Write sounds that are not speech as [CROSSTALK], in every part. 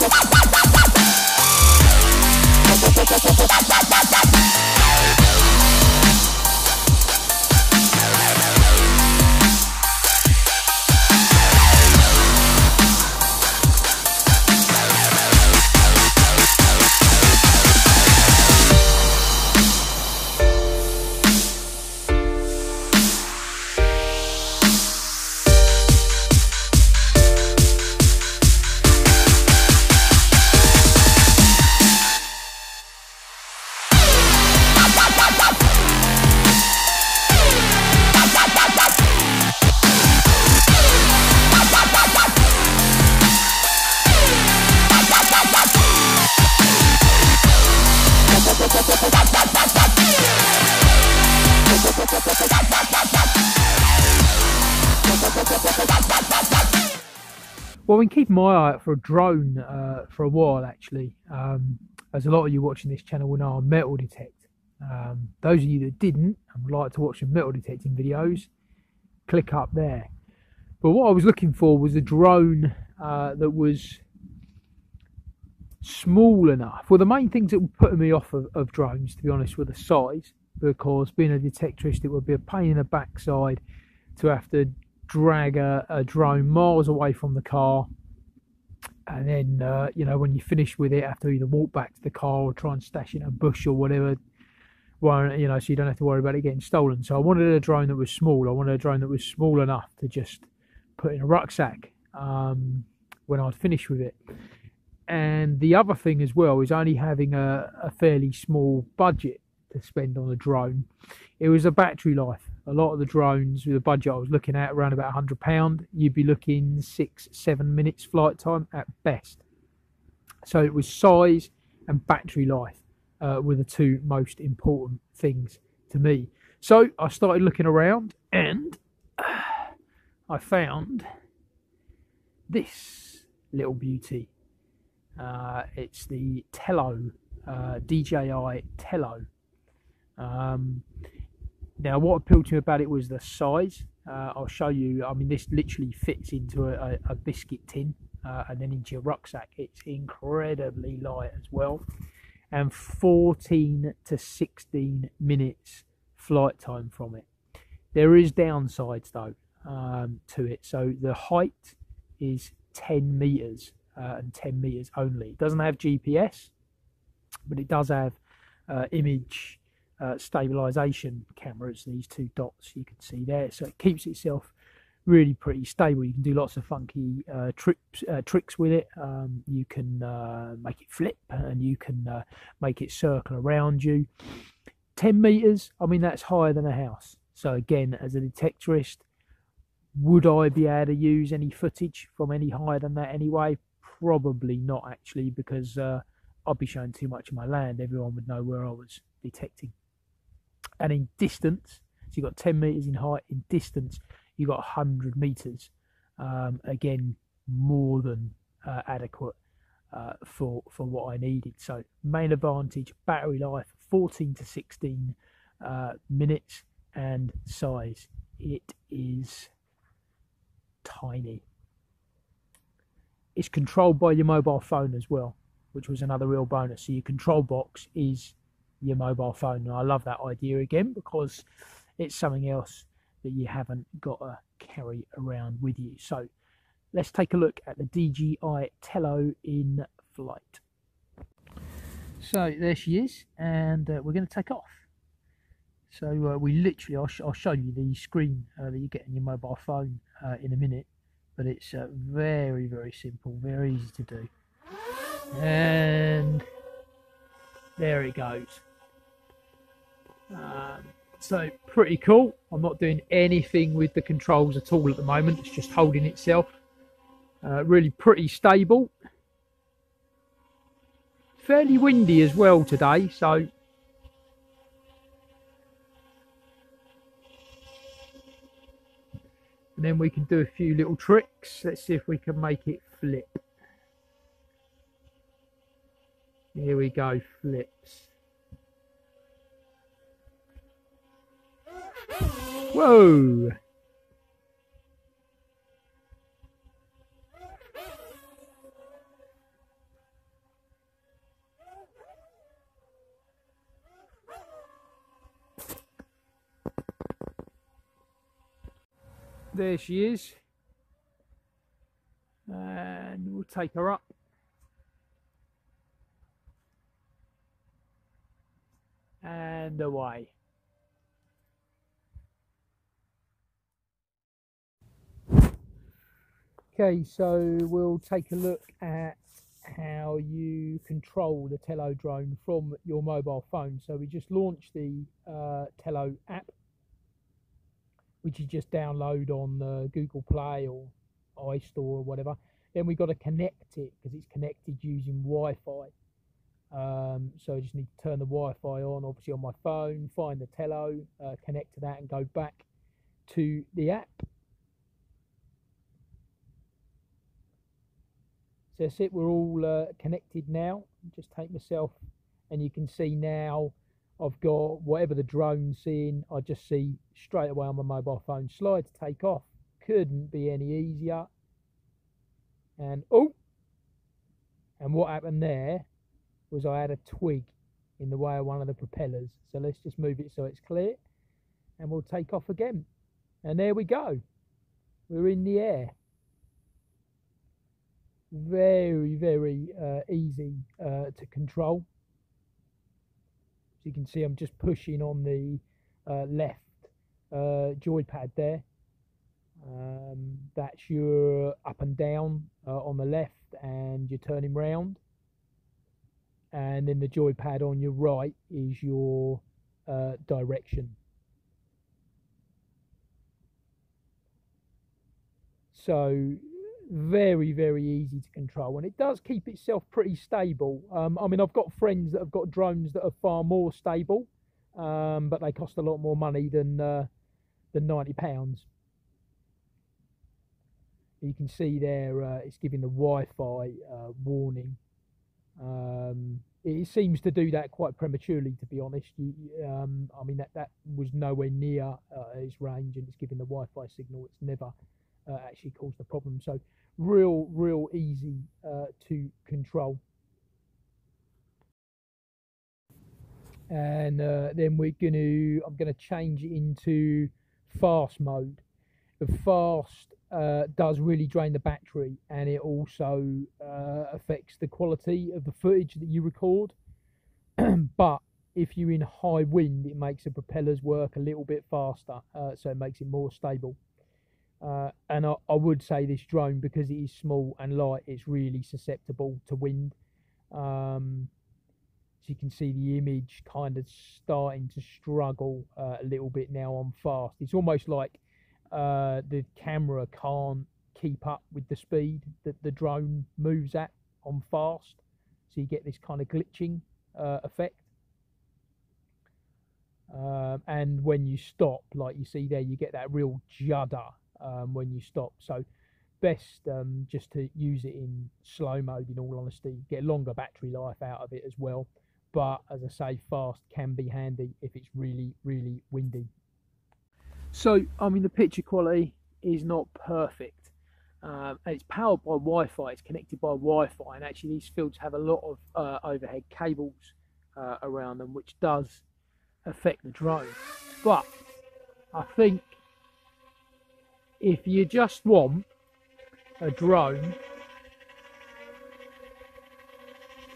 Bye. Been keeping my eye out for a drone uh, for a while, actually. Um, as a lot of you watching this channel will know, I metal detect. Um, those of you that didn't and would like to watch some metal detecting videos, click up there. But what I was looking for was a drone uh, that was small enough. Well, the main things that were putting me off of, of drones, to be honest, were the size. Because being a detectorist, it would be a pain in the backside to have to drag a, a drone miles away from the car. And then, uh, you know, when you finish with it, have to either walk back to the car or try and stash it in a bush or whatever. Well, you know, so you don't have to worry about it getting stolen. So I wanted a drone that was small. I wanted a drone that was small enough to just put in a rucksack um, when I'd finish with it. And the other thing as well is only having a, a fairly small budget to spend on a drone. It was a battery life. A lot of the drones with a budget I was looking at around about £100, you'd be looking six, seven minutes flight time at best. So it was size and battery life uh, were the two most important things to me. So I started looking around and [SIGHS] I found this little beauty. Uh, it's the Tello, uh, DJI Tello. Um, now, what appealed to me about it was the size. Uh, I'll show you. I mean, this literally fits into a, a biscuit tin uh, and then into your rucksack. It's incredibly light as well. And 14 to 16 minutes flight time from it. There is downsides though um, to it. So the height is 10 meters uh, and 10 meters only. It doesn't have GPS, but it does have uh, image uh, stabilization cameras, these two dots you can see there. So it keeps itself really pretty stable. You can do lots of funky uh, trips, uh, tricks with it. Um, you can uh, make it flip and you can uh, make it circle around you. 10 meters, I mean, that's higher than a house. So, again, as a detectorist, would I be able to use any footage from any higher than that anyway? Probably not, actually, because uh, I'd be showing too much of my land. Everyone would know where I was detecting and in distance, so you've got 10 meters in height. In distance, you've got 100 meters. Um, again, more than uh, adequate uh, for for what I needed. So main advantage: battery life, 14 to 16 uh, minutes, and size. It is tiny. It's controlled by your mobile phone as well, which was another real bonus. So your control box is your mobile phone. And I love that idea again because it's something else that you haven't got to carry around with you. So let's take a look at the DJI Tello in flight. So there she is, and uh, we're going to take off. So uh, we literally, I'll, sh I'll, show you the screen uh, that you get on your mobile phone uh, in a minute, but it's uh, very, very simple, very easy to do. And there it goes. Um, so pretty cool. I'm not doing anything with the controls at all at the moment. It's just holding itself. Uh, really pretty stable. Fairly windy as well today, so and then we can do a few little tricks. Let's see if we can make it flip. Here we go, flips. Whoa! There she is. And we'll take her up. And away. Okay, so we'll take a look at how you control the Tello drone from your mobile phone. So we just launched the uh, Tello app, which you just download on uh, Google Play or iStore or whatever. Then we've got to connect it because it's connected using Wi-Fi. Um, so I just need to turn the Wi-Fi on, obviously on my phone, find the Tello, uh, connect to that, and go back to the app. So that's it. We're all uh, connected now. Just take myself, and you can see now I've got whatever the drone's seeing. I just see straight away on my mobile phone. Slide to take off. Couldn't be any easier. And oh, and what happened there was I had a twig in the way of one of the propellers. So let's just move it so it's clear and we'll take off again. And there we go. We're in the air. Very, very uh, easy uh, to control. As you can see, I'm just pushing on the uh, left uh, joypad there. Um, that's your up and down uh, on the left and you're turning round and then the joypad on your right is your uh, direction. So very very easy to control and it does keep itself pretty stable. Um, I mean I've got friends that have got drones that are far more stable, um, but they cost a lot more money than uh, than ninety pounds. You can see there uh, it's giving the Wi-Fi uh, warning um, it seems to do that quite prematurely, to be honest. You, um, I mean, that, that was nowhere near uh, its range and it's giving the Wi Fi signal. It's never uh, actually caused the problem. So, real, real easy uh, to control. And uh, then we're going to, I'm going to change it into fast mode. The fast uh, does really drain the battery and it also uh, affects the quality of the footage that you record. [CLEARS THROAT] but if you're in high wind, it makes the propellers work a little bit faster, uh, so it makes it more stable. Uh, and I, I, would say this drone, because it is small and light, it's really susceptible to wind. Um, as you can see, the image kind of starting to struggle uh, a little bit now on fast. It's almost like uh, the camera can't keep up with the speed that the drone moves at on fast. So you get this kind of glitching uh, effect. Um, and when you stop, like you see there, you get that real judder um, when you stop. So best um, just to use it in slow mode in all honesty get longer battery life out of it as well but as i say fast can be handy if it's really really windy so, I mean, the picture quality is not perfect. Um, and it's powered by Wi-Fi. It's connected by Wi-Fi, and actually these fields have a lot of uh, overhead cables uh, around them, which does affect the drone. But I think if you just want a drone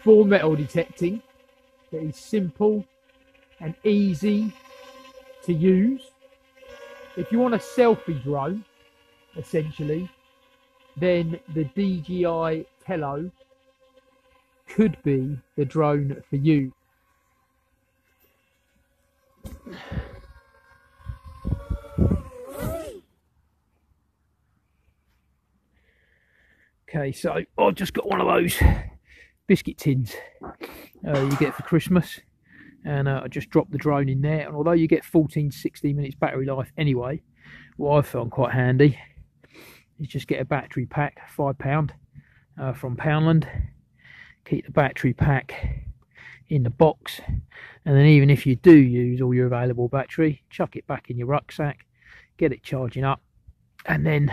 for metal detecting that is simple and easy to use if you want a selfie drone, essentially, then the DJI Tello could be the drone for you. Okay, so I've just got one of those biscuit tins uh, you get for Christmas. And uh, I just dropped the drone in there. And although you get 14 16 minutes battery life anyway what I found quite handy is just get a battery pack five pound uh, from Poundland. Keep the battery pack in the box. And then even if you do use all your available battery chuck it back in your rucksack get it charging up. And then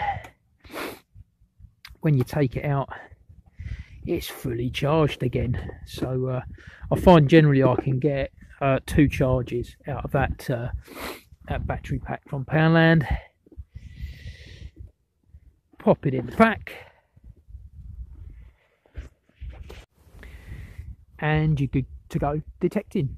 when you take it out it's fully charged again so uh, I find generally I can get uh, two charges out of that uh, that battery pack from Poundland. Pop it in the pack. And you're good to go detecting.